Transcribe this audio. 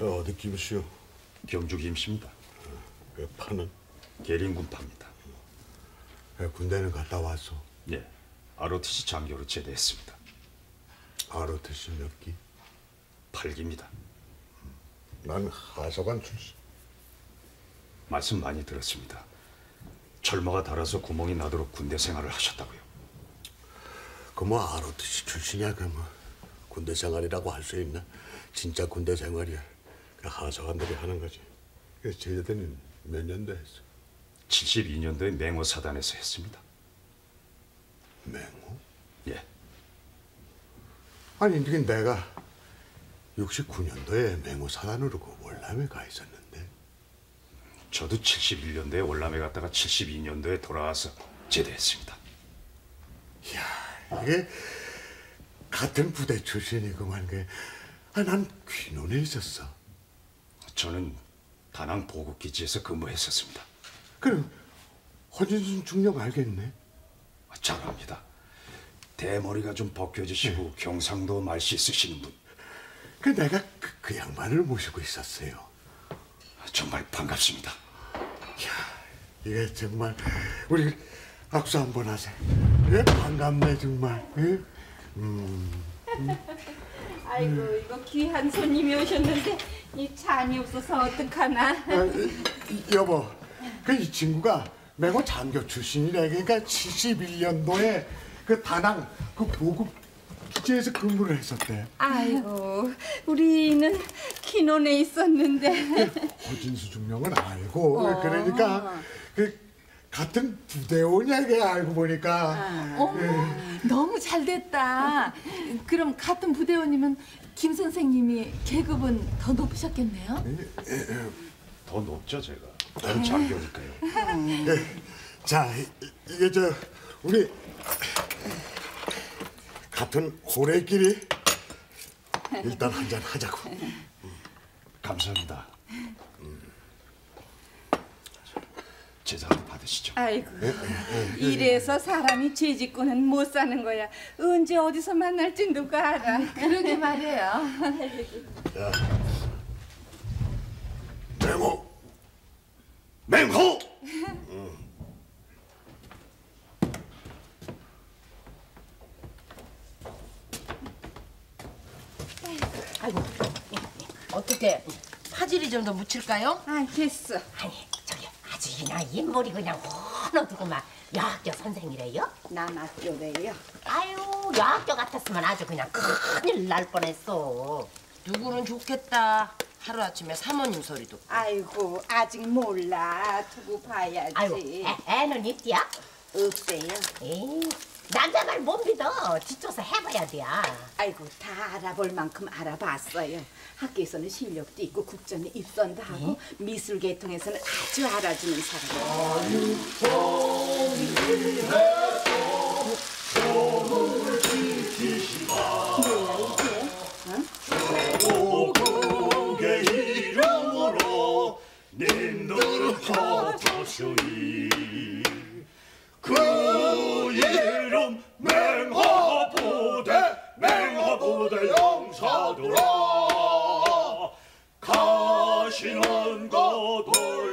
어, 어디 김씨요? 경주 김씨입니다. 그 파는 계린군 파입니다. 그 군대는 갔다 왔어. 예, ROTC 장교로 제대했습니다. ROTC 몇 기? 8기입니다. 난 하사관 출신. 말씀 많이 들었습니다. 철마가 닳아서 구멍이 나도록 군대 생활을 하셨다고요. 그뭐 ROTC 출신이야 그뭐 군대 생활이라고 할 수 있나? 진짜 군대 생활이야. 그 하사관들이 하는 거지. 그 제대는 몇 년도 했어? 72년도에 맹호 사단에서 했습니다. 맹호? 예, 아니 이게 내가 69년도에 맹호 사단으로 그 월남에 가 있었는데 저도 71년도에 월남에 갔다가 72년도에 돌아와서 제대했습니다. 이게 같은 부대 출신이구만 그. 아, 난 귀논에 있었어. 저는 다낭 보급기지에서 근무했었습니다. 그럼 허진순 중령 알겠네. 잘 압니다. 대머리가 좀 벗겨지시고 경상도 말씨 쓰시는 분 그 내가 그, 그 양반을 모시고 있었어요. 정말 반갑습니다. 이게 정말 우리 악수 한번 하세요. 예, 반갑네 정말. 예? 아이고 이거 귀한 손님이 오셨는데 이 잔이 없어서 어떡하나 아, 이- 여보, 그 이 친구가 맹호 장교 출신이래. 그러니까 71년도에 그 다낭 그 보급 기지에서 근무를 했었대. 아이고 우리는 키논에 있었는데 허진수 중령은 알고 그러니까 그 같은 부대원이야 그 알고 보니까 어머, 너무 잘 됐다. 그럼 같은 부대원이면 김 선생님이 계급은 더 높으셨겠네요. 더 높죠 제가. 저는 장교니까요. 자 이- 이게 저 우리 같은 호래끼리 일단 한 잔 하자고. 감사합니다. 제자도 받으시죠. 아이고 이래서 사람이 죄 짓고는 못 사는 거야 언제 어디서 만날지 누가 알아 그러게 말이에요. 맹호 맹호! 아이고 어떻게 파질이 좀더 묻힐까요? 아 됐어 아니 아주 그냥 인물이 그냥 훤어두고만 여학교 선생이래요? 남학교래요. 아유 여학교 같았으면 아주 그냥 큰일 날 뻔했어. 누구는 좋겠다. 하루아침에 사모님 소리 듣고 아이고 아직 몰라. 두고 봐야지. 아이고 애, 애는 있디야? 없어요. 에이 남자 말 못 믿어. 뒤쫓아 해봐야 돼 아이고 다 알아볼 만큼 알아봤어요. 학교에서는 실력도 있고 국전에 입선도 하고 미술 계통에서는 아주 알아주는 사람. 오국의 이름으로 그 이름 맹화부대 맹화부대 영사들아 가시는 것올